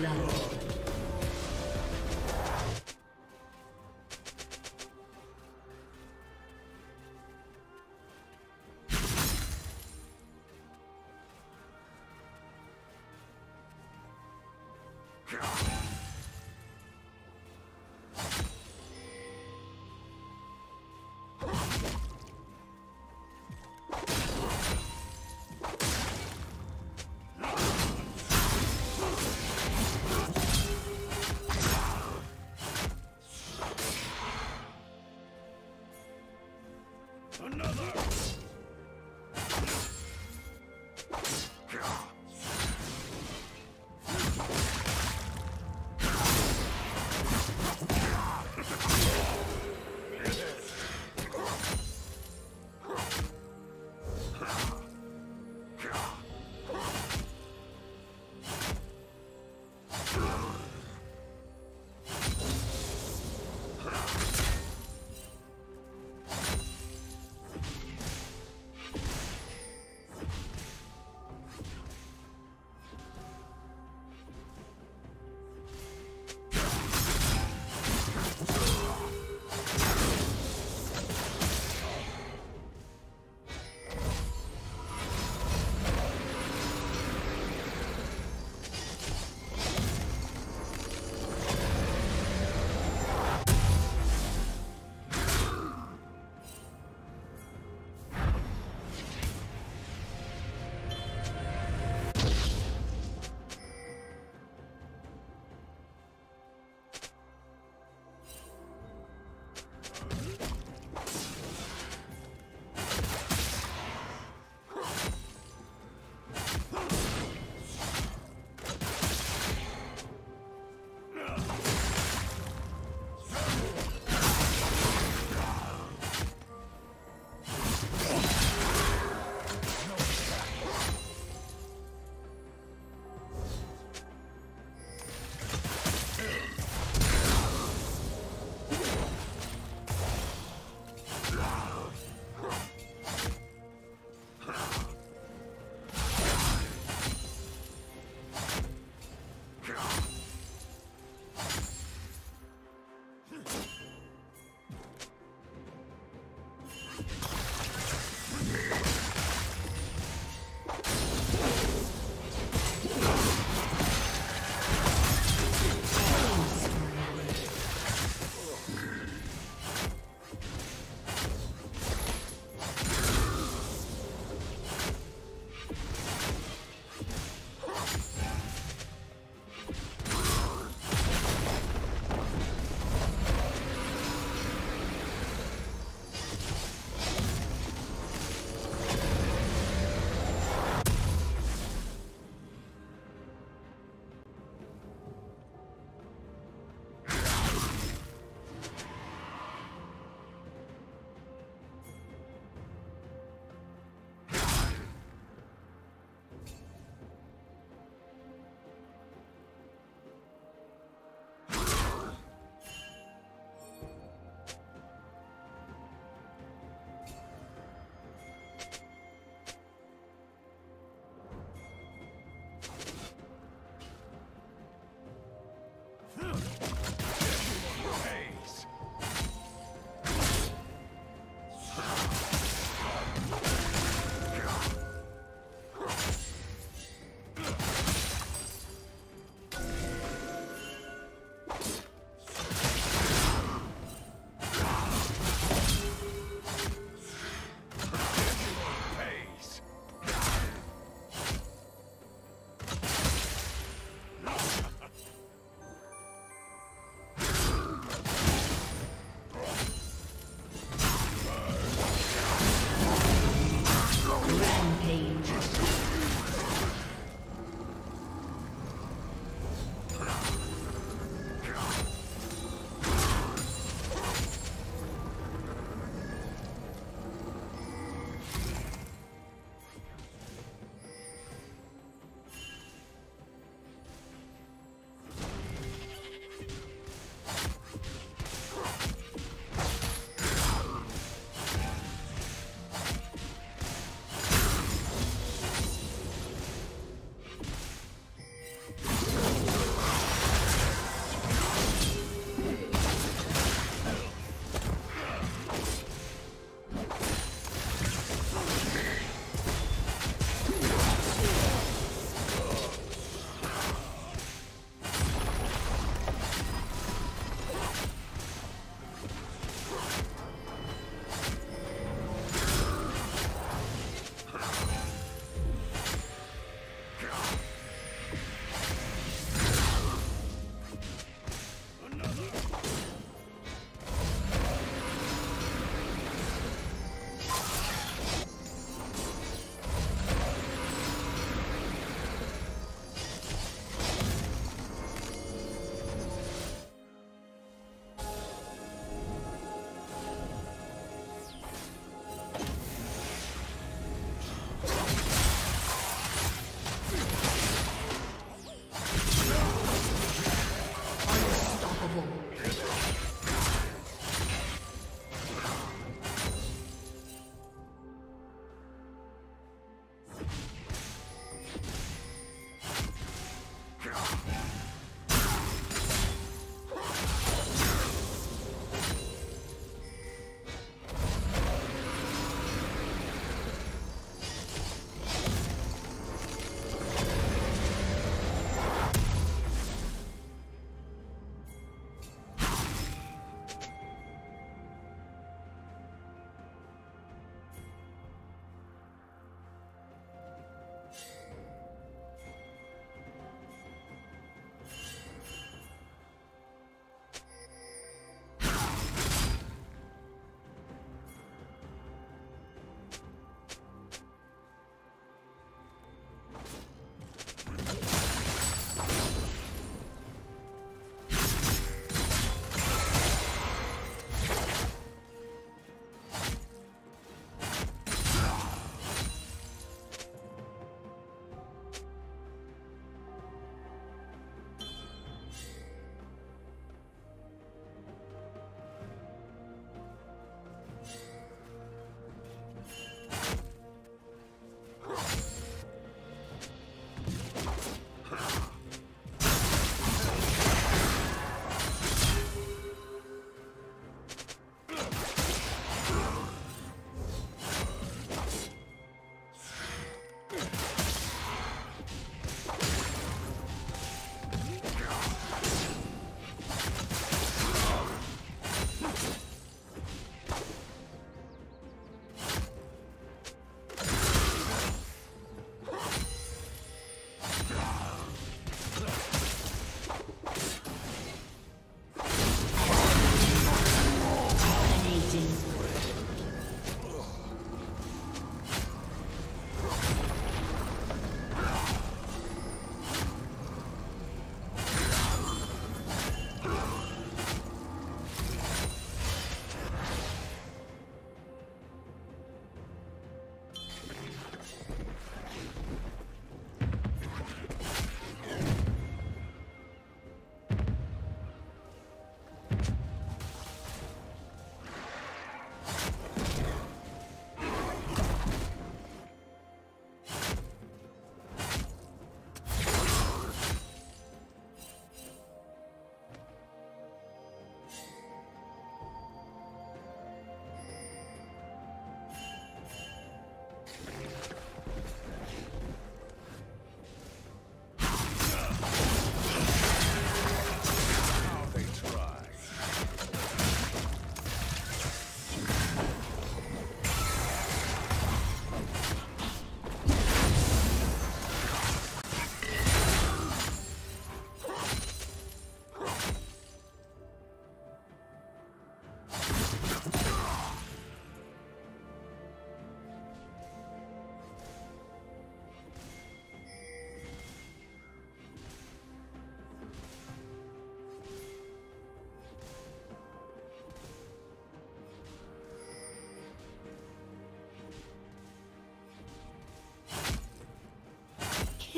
Blood.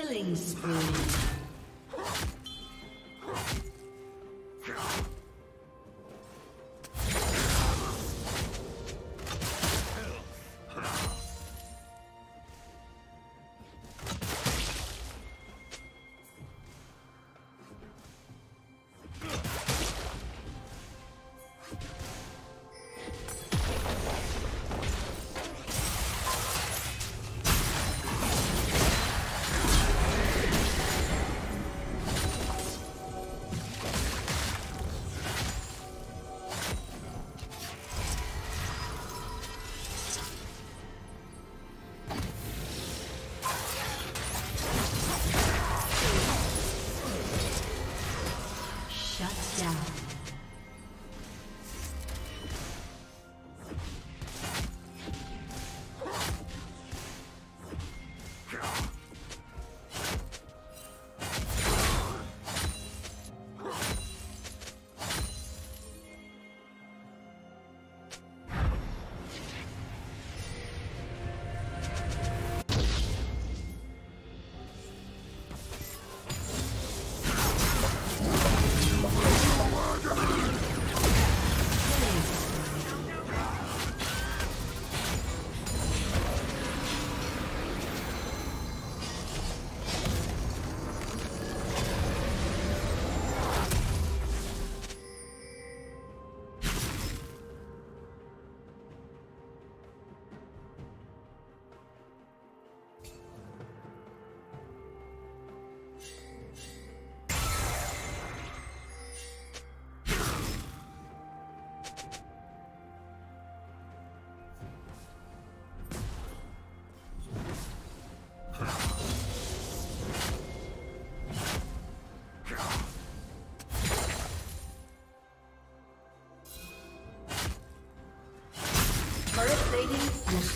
Killing spree.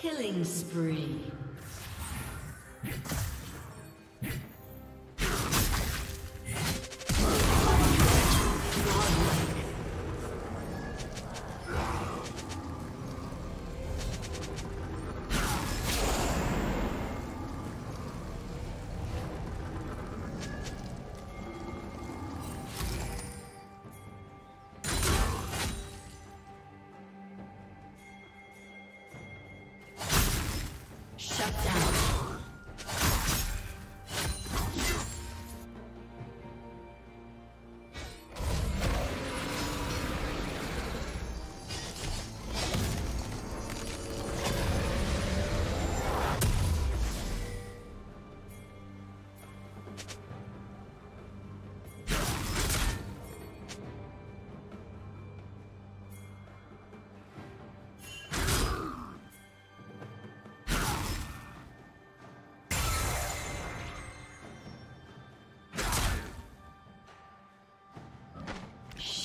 Killing spree.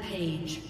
Rampage.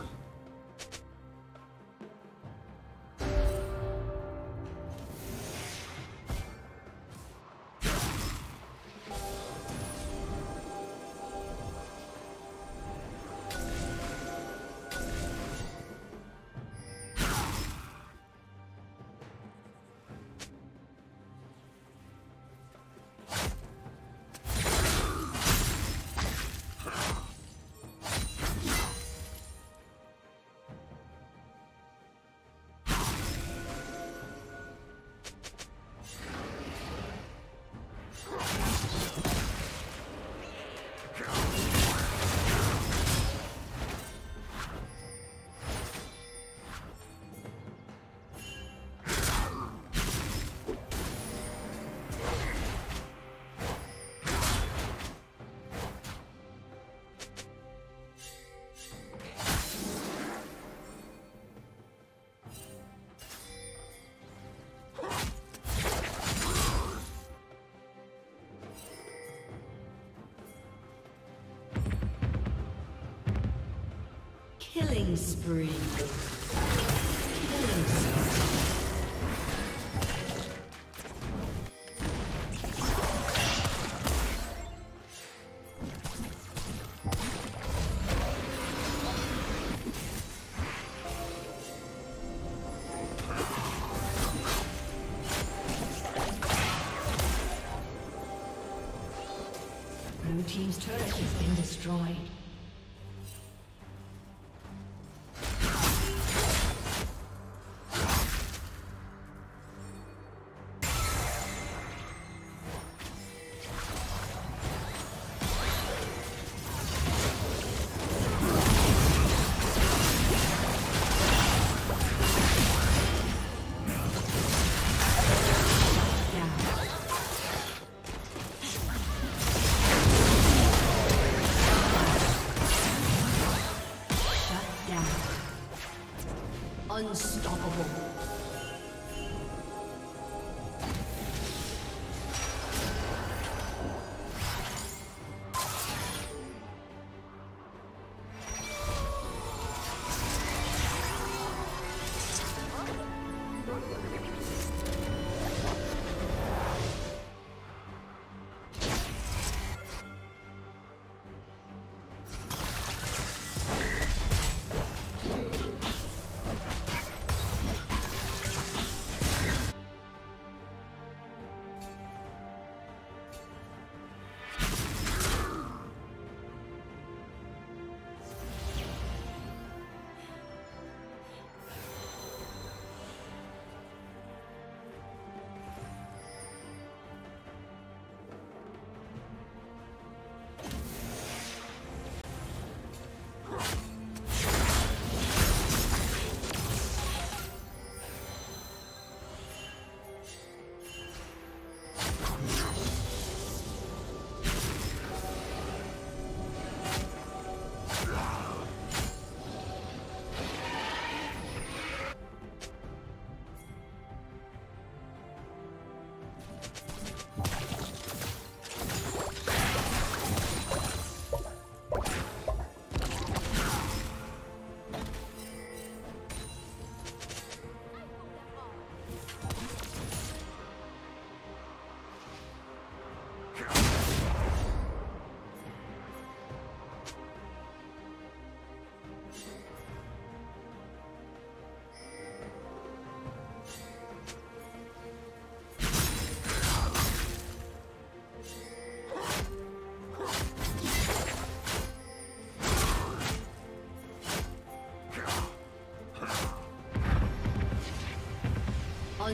Killing spree. Killing spree. Blue Team's turret has been destroyed.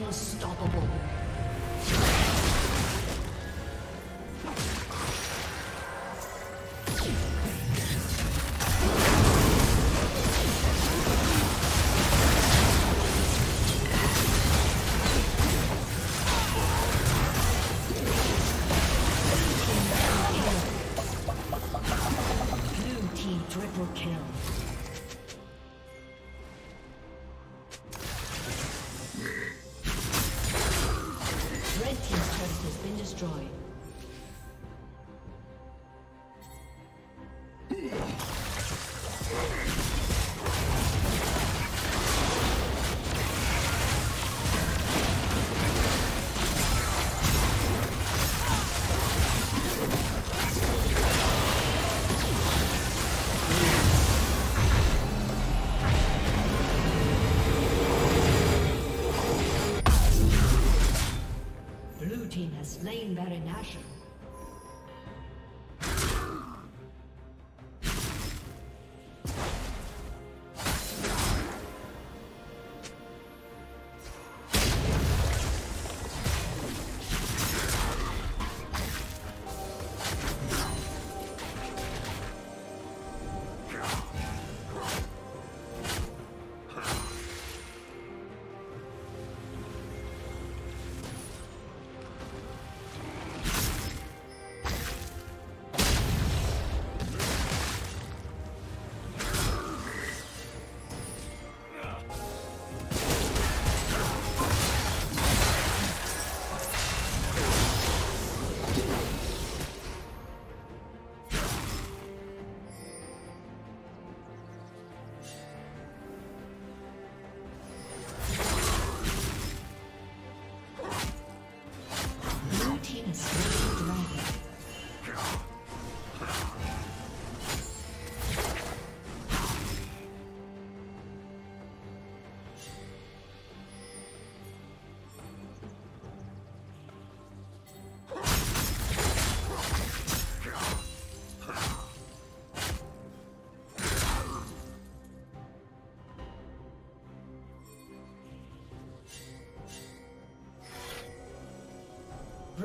Unstoppable.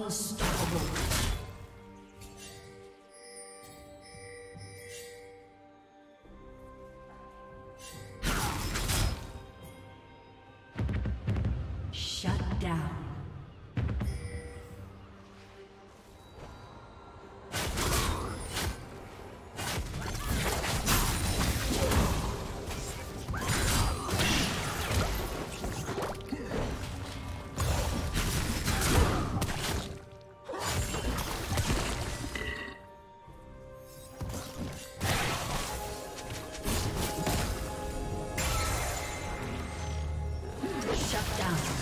Unstoppable. down.